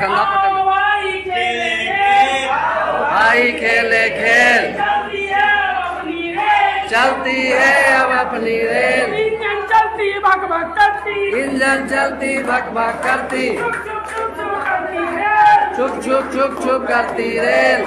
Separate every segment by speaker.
Speaker 1: गंगा पटल भाई खेले खेल चलती है अब अपनी रेल
Speaker 2: चलती भक भक करती
Speaker 1: इंजन चलती भक भक करती
Speaker 2: चुप चुप चुप चुप करती रेल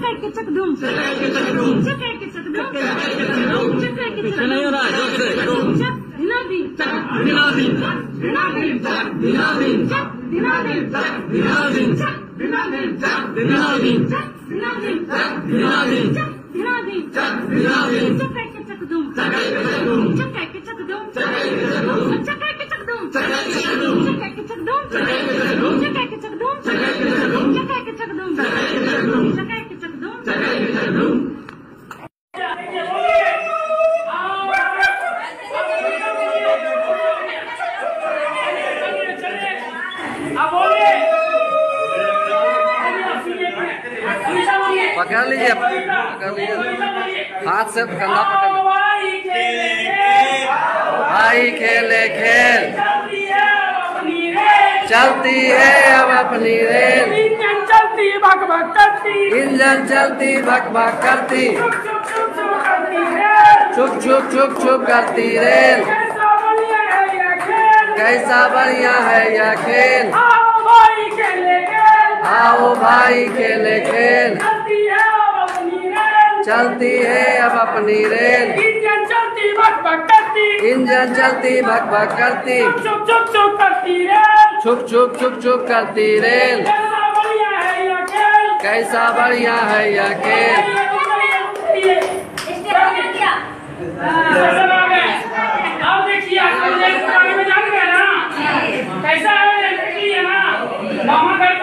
Speaker 2: है
Speaker 1: छुक छुक छुक छुक करती रेल
Speaker 3: पीछे नहीं हो रहा है जोर से
Speaker 2: अब
Speaker 1: पकड़ लीजिए पकड़ लीजिए। हाथ से कंधा पकड़ भाई खेले, खेल। चलती है अब अपनी रेल।
Speaker 2: इंजन चलती, भक भक करती।
Speaker 1: करती
Speaker 2: चुप चुप चुप
Speaker 1: छुक करती रेल।
Speaker 2: कैसा बढ़िया है यह खेल। आओ भाई खेले, खेल। चलती है अब अपनी रेल। इंजन चलती भग भग करती।
Speaker 1: इंजन चलती भग भग करती।
Speaker 2: चुप चुप चुप करती रेल।
Speaker 1: चुप चुप चुप चुप करती रेल।
Speaker 2: कैसा बढ़िया है यह खेल।
Speaker 1: कैसा तो तो है ना।